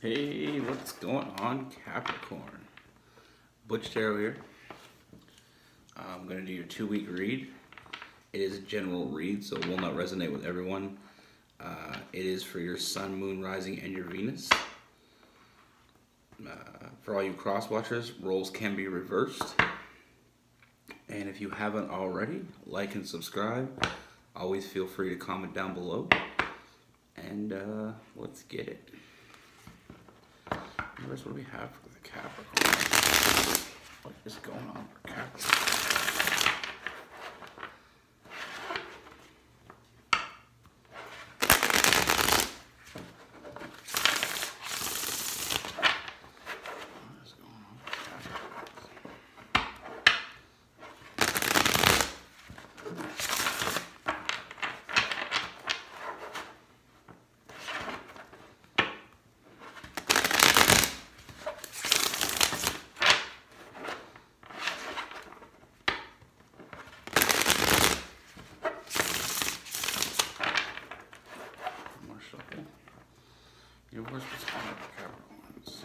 Hey, what's going on, Capricorn? Butch Tarot here. I'm going to do your two week read. It is a general read, so it will not resonate with everyone. Uh, it is for your Sun, Moon, Rising, and your Venus. Uh, for all you cross watchers, roles can be reversed. And if you haven't already, like and subscribe. Always feel free to comment down below. And uh, let's get it. Where's what do we have for the Capricorn? What is going on for Capricorn? What is going on for Capricorn? More shuffle. Your worst what's going on for Capricorns?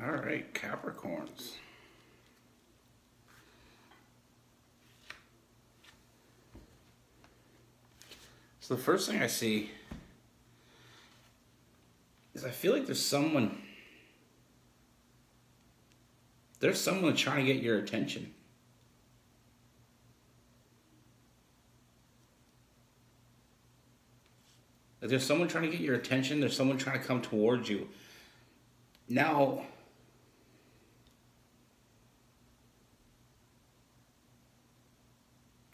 All right, Capricorns. So the first thing I see is I feel like there's someone there's someone trying to get your attention. Like there's someone trying to get your attention, there's someone trying to come towards you. Now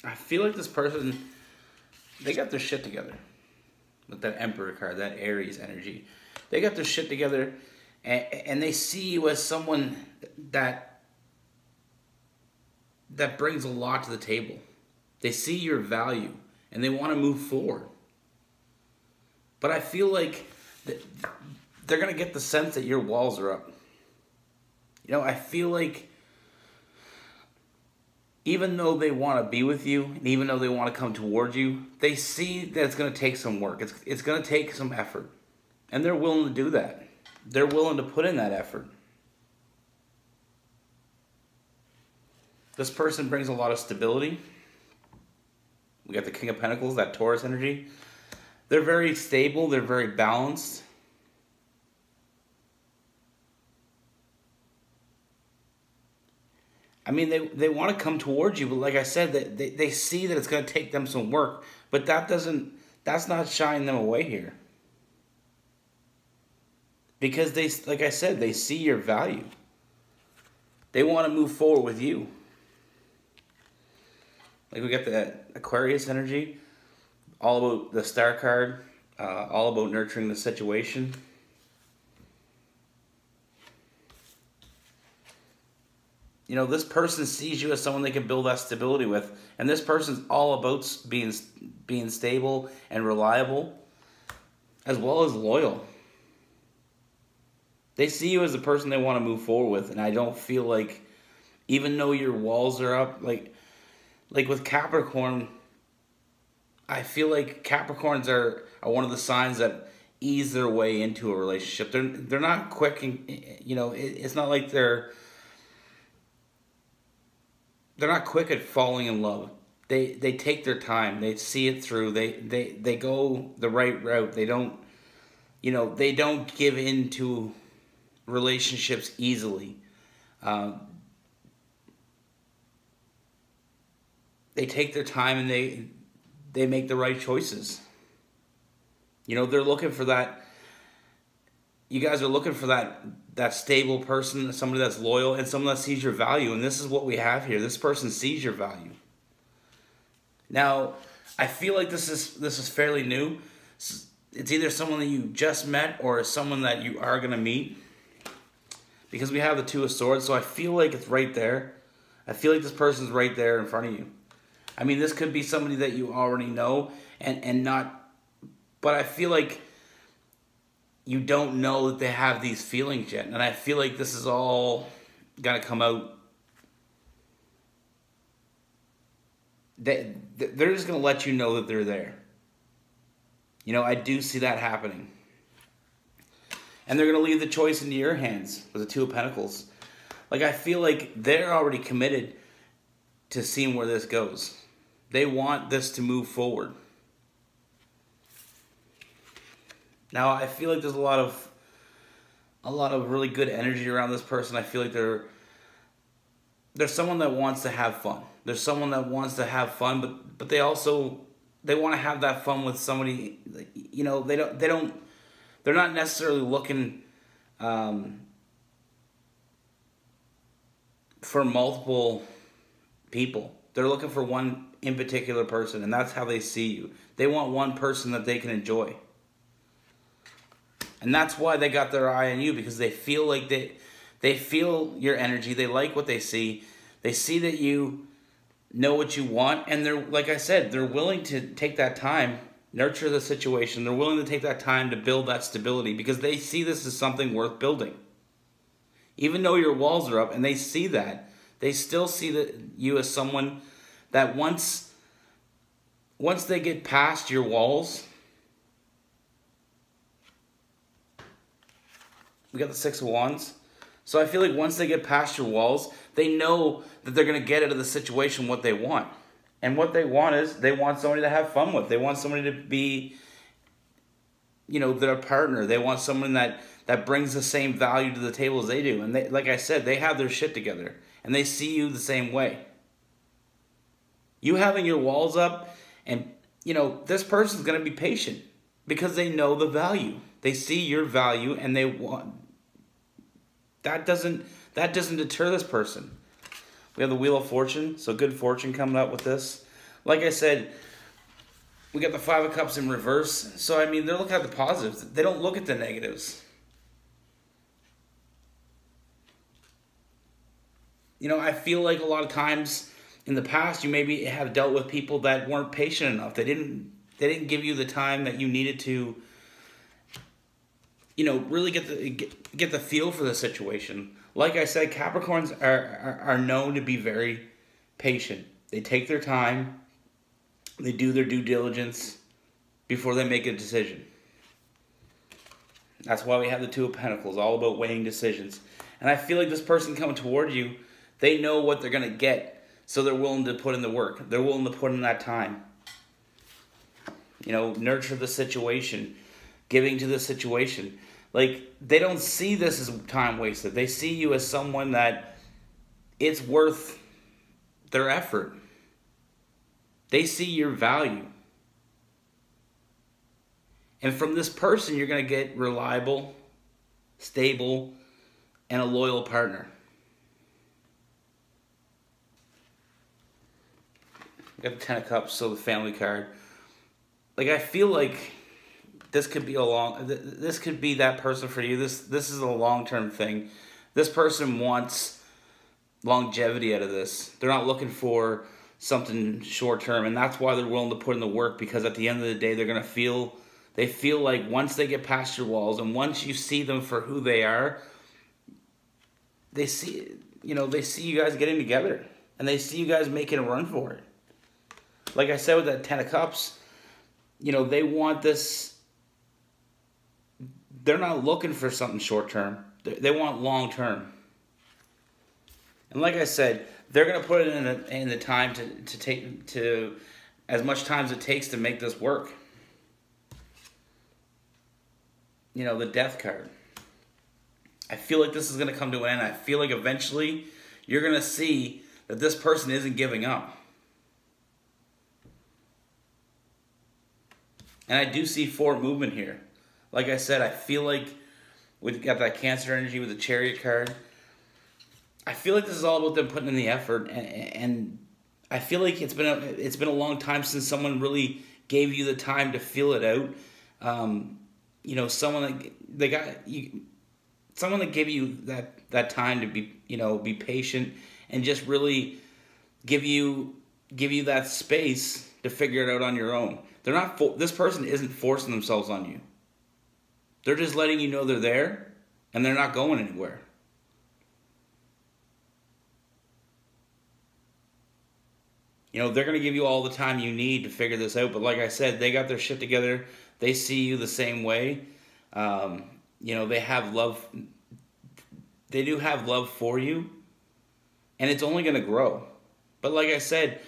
I feel like this person, they got their shit together. With that Emperor card, that Aries energy. They got their shit together and, and they see you as someone that that brings a lot to the table. They see your value and they want to move forward. But I feel like they're going to get the sense that your walls are up. You know, I feel like even though they want to be with you and even though they want to come towards you, they see that it's going to take some work. It's, it's going to take some effort. And they're willing to do that. They're willing to put in that effort. This person brings a lot of stability. We got the King of Pentacles, that Taurus energy. They're very stable, they're very balanced. I mean, they, they want to come towards you, but like I said, they, they, see that it's going to take them some work, but that doesn't, that's not shying them away here. Because they, like I said, they see your value. They want to move forward with you. Like we got the Aquarius energy, all about the star card, uh, all about nurturing the situation. You know, this person sees you as someone they can build that stability with, and this person's all about being being stable and reliable, as well as loyal. They see you as a person they want to move forward with, and I don't feel like, even though your walls are up, like, like with Capricorn, I feel like Capricorns are are one of the signs that ease their way into a relationship. They're they're not quick, and you know, it, it's not like they're they're not quick at falling in love. They they take their time. They see it through. They they they go the right route. They don't you know, they don't give in to relationships easily. Um, they take their time and they they make the right choices. You know, they're looking for that you guys are looking for that that stable person, somebody that's loyal, and someone that sees your value. And this is what we have here. This person sees your value. Now, I feel like this is this is fairly new. It's either someone that you just met or someone that you are gonna meet. Because we have the two of swords, so I feel like it's right there. I feel like this person's right there in front of you. I mean, this could be somebody that you already know and and not, but I feel like you don't know that they have these feelings yet. And I feel like this is all going to come out. They, they're just going to let you know that they're there. You know, I do see that happening. And they're going to leave the choice into your hands with the Two of Pentacles. Like, I feel like they're already committed to seeing where this goes. They want this to move forward. Now I feel like there's a lot of a lot of really good energy around this person. I feel like they're there's someone that wants to have fun. There's someone that wants to have fun, but but they also they want to have that fun with somebody. You know, they don't they don't they're not necessarily looking um, for multiple people. They're looking for one in particular person, and that's how they see you. They want one person that they can enjoy. And that's why they got their eye on you because they feel like they they feel your energy. They like what they see. They see that you know what you want and they're like I said, they're willing to take that time, nurture the situation. They're willing to take that time to build that stability because they see this as something worth building. Even though your walls are up and they see that, they still see that you as someone that once once they get past your walls, We got the Six of Wands. So I feel like once they get past your walls, they know that they're going to get out of the situation what they want. And what they want is they want somebody to have fun with. They want somebody to be, you know, their partner. They want someone that, that brings the same value to the table as they do. And they, like I said, they have their shit together. And they see you the same way. You having your walls up and, you know, this person's going to be patient because they know the value. They see your value and they want that doesn't that doesn't deter this person. We have the Wheel of Fortune, so good fortune coming up with this. Like I said, we got the Five of Cups in reverse. So I mean, they're looking at the positives. They don't look at the negatives. You know, I feel like a lot of times in the past you maybe have dealt with people that weren't patient enough. They didn't they didn't give you the time that you needed to you know, really get the get, get the feel for the situation. Like I said, Capricorns are, are, are known to be very patient. They take their time. They do their due diligence before they make a decision. That's why we have the Two of Pentacles, all about weighing decisions. And I feel like this person coming toward you, they know what they're going to get, so they're willing to put in the work. They're willing to put in that time. You know, nurture the situation, giving to the situation. Like they don't see this as time wasted. They see you as someone that it's worth their effort. They see your value. And from this person, you're going to get reliable, stable, and a loyal partner. Got the Ten of Cups, so the family card. Like, I feel like this could be a long this could be that person for you. This this is a long-term thing. This person wants longevity out of this. They're not looking for something short term and that's why they're willing to put in the work because at the end of the day they're going to feel they feel like once they get past your walls and once you see them for who they are they see you know they see you guys getting together and they see you guys making a run for it. Like i said with that 10 of cups you know they want this they're not looking for something short term. They want long term. And like I said, they're going to put it in the, in the time to, to take to as much time as it takes to make this work. You know, the death card. I feel like this is going to come to an end. I feel like eventually you're going to see that this person isn't giving up. And I do see forward movement here like I said, I feel like we've got that Cancer energy with the Chariot card. I feel like this is all about them putting in the effort, and, and I feel like it's been a, it's been a long time since someone really gave you the time to feel it out. Um, you know, someone that they got you, someone that gave you that that time to be you know be patient and just really give you give you that space to figure it out on your own. They're not this person isn't forcing themselves on you. They're just letting you know they're there and they're not going anywhere. You know, they're going to give you all the time you need to figure this out. But like I said, they got their shit together. They see you the same way. Um, you know, they have love. They do have love for you. And it's only going to grow. But like I said,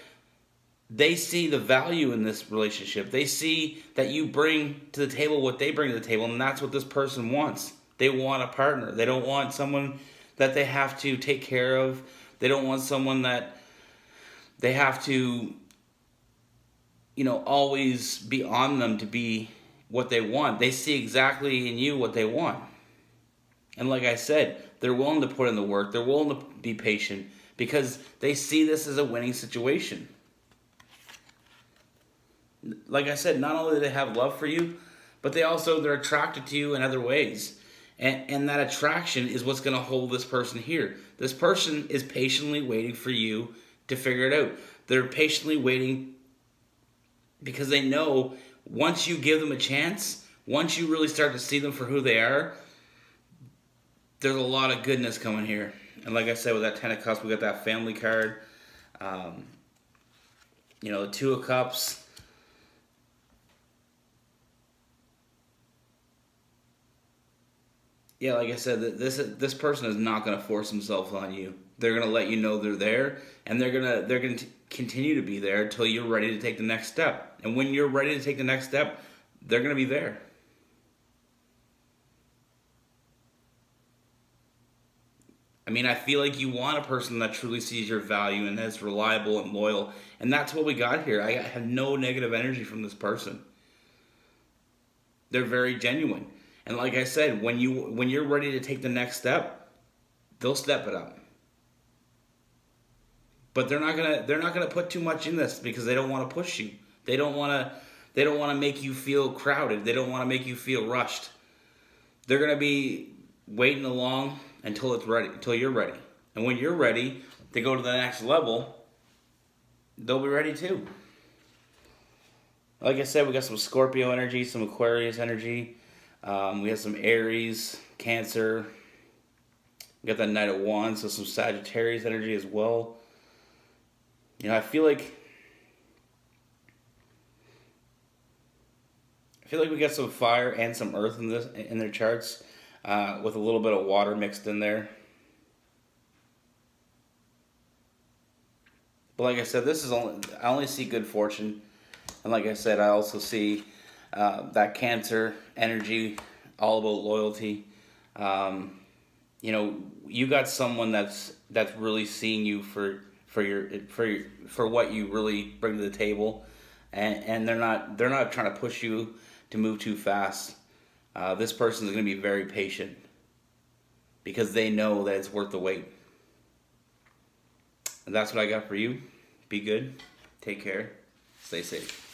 they see the value in this relationship. They see that you bring to the table what they bring to the table. And that's what this person wants. They want a partner. They don't want someone that they have to take care of. They don't want someone that they have to you know always be on them to be what they want they see exactly in you what they want and like i said they're willing to put in the work they're willing to be patient because they see this as a winning situation like i said not only do they have love for you but they also they're attracted to you in other ways and, and that attraction is what's going to hold this person here this person is patiently waiting for you to figure it out. They're patiently waiting because they know once you give them a chance, once you really start to see them for who they are, there's a lot of goodness coming here. And like I said, with that Ten of Cups, we got that family card. Um, you know, the Two of Cups. Yeah, like I said, this this person is not going to force himself on you. They're gonna let you know they're there, and they're gonna they're gonna continue to be there until you're ready to take the next step. And when you're ready to take the next step, they're gonna be there. I mean, I feel like you want a person that truly sees your value and is reliable and loyal, and that's what we got here. I have no negative energy from this person. They're very genuine, and like I said, when you when you're ready to take the next step, they'll step it up but they're not gonna they're not gonna put too much in this because they don't want to push you. They don't want to they don't want to make you feel crowded. They don't want to make you feel rushed. They're gonna be waiting along until it's ready, until you're ready. And when you're ready to go to the next level, they'll be ready too. Like I said, we got some Scorpio energy, some Aquarius energy. Um, we have some Aries, Cancer. We got that Knight of Wands, so some Sagittarius energy as well. You know, I feel like I feel like we got some fire and some earth in this in their charts, uh, with a little bit of water mixed in there. But like I said, this is only I only see good fortune, and like I said, I also see uh, that Cancer energy, all about loyalty. Um, you know, you got someone that's that's really seeing you for for your for your, for what you really bring to the table, and and they're not they're not trying to push you to move too fast. Uh, this person is going to be very patient because they know that it's worth the wait. And that's what I got for you. Be good. Take care. Stay safe.